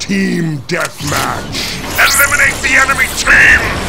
Team Deathmatch! Eliminate the enemy team!